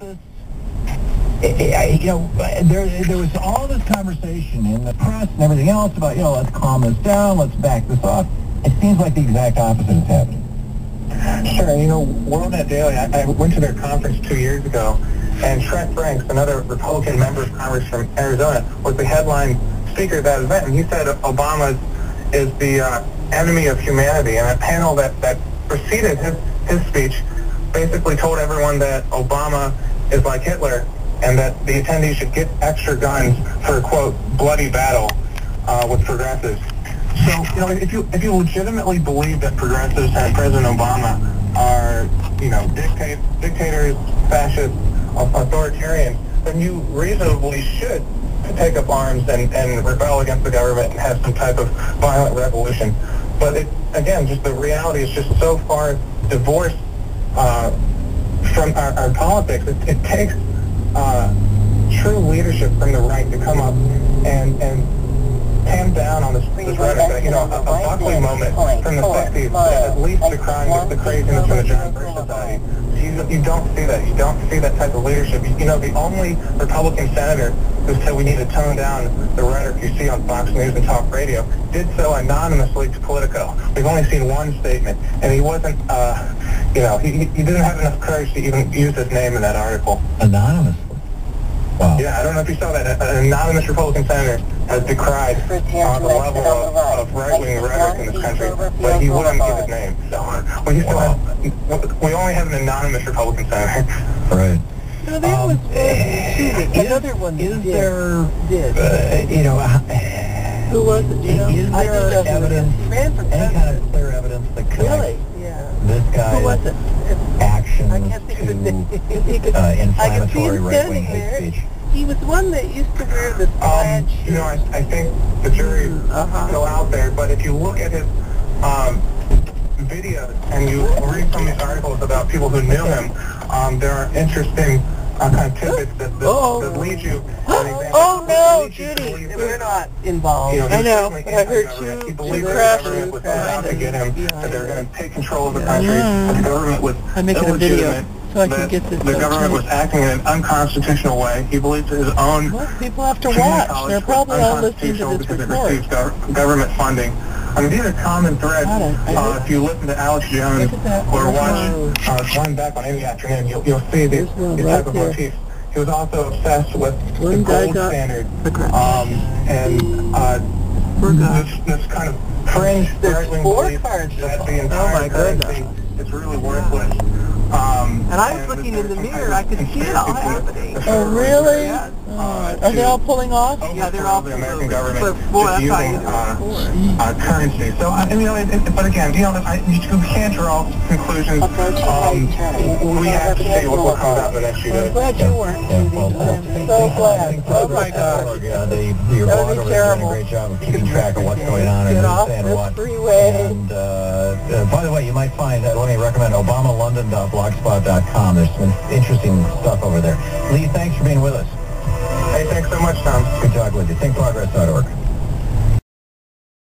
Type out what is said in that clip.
this, you know, there, there was all this conversation in the press and everything else about, you know, let's calm this down, let's back this off. It seems like the exact opposite is happening. Sure. You know, World Net Daily, I, I went to their conference two years ago, and Trent Franks, another Republican member of Congress from Arizona, was the headline speaker at that event, and he said Obama is the uh, enemy of humanity. And a panel that, that preceded his, his speech basically told everyone that Obama is like Hitler and that the attendees should get extra guns for a, quote, bloody battle uh, with progressives. So, you know, if you if you legitimately believe that progressives and President Obama are, you know, dictators, fascists, authoritarians, then you reasonably should take up arms and, and rebel against the government and have some type of violent revolution. But it, again, just the reality is just so far divorced uh, from our, our politics. It, it takes uh, true leadership from the right to come up and and tamp down on this, this rhetoric. You know, a, a Buckley moment from the 60s, at least the crime the craziness from the John Birch Society. You, you don't see that. You don't see that type of leadership. You, you know, the only Republican senator who said we need to tone down the rhetoric you see on Fox News and talk radio did so anonymously to Politico. We've only seen one statement, and he wasn't, uh, you know, he, he didn't have enough courage to even use his name in that article. Anonymously. Wow. Yeah, I don't know if you saw that. An anonymous Republican senator has decried uh, the level of, of right-wing rhetoric in this country, but he wouldn't give his name. So we still Wow. have, we only have an anonymous Republican senator. Right. No, there Um, was one, too, is- another one that Is did. there, did. uh, you know, uh, Who was it, you know? Is there don't know who it evidence, is. He ran for any kind of clear evidence that connects Yeah. This Who was actions I can't think of to He could- uh, see inflammatory right-wing hate speech? He was one that used to wear the Um, plaid you know, I. I think the jury is Uh-huh. still out there, but if you look at his um, videos and you read some of these articles about people who knew him, um, there are interesting uh, tidbits that, that, Oh. that lead you. Oh no, you Judy, we're not involved. You know, I know, but I heard anti-government. He two the government was out to get him, that they were going to take control of the country, the government was I'm making a video so I can get this the government was acting in an unconstitutional way. He believes his own Well, people have to watch. They're probably all listening to this because it report. receives government funding. I mean, these are common threads. Got it. I Uh, if you listen to Alex Jones Look at that. or watch uh, Glenn Beck on any afternoon, you'll, you'll see these, There's one these right type of motifs. He was also obsessed with the gold standard um, and uh, this, this kind of fringe right-wing belief that the oh entire my goodness. currency is really worthless. Um, And I was looking in the mirror, I could see it all happening. to Oh, really? Israel, Oh, uh, Are they all pulling off? Yeah, they're all the American government But boy, just using uh, uh, currency. So, I, you know, it, it, but again, you know, I, you can't draw conclusions. Um, we have to see what, what comes out in the next few I'm glad you weren't, Yeah, Judy. well, well, I'm so glad. thank Oh you my for gosh. blog. Uh, the, your That blog would be over there is doing a terrible. great job of keeping track of what's going on in the and this what. freeway. And uh, uh, by the way, you might find that, let me recommend obamalondon.blogspot.com. There's some interesting stuff over there. Lee, thanks for being with us. Hey, thanks so much, Tom. Good talking with you. Thinkprogress.org.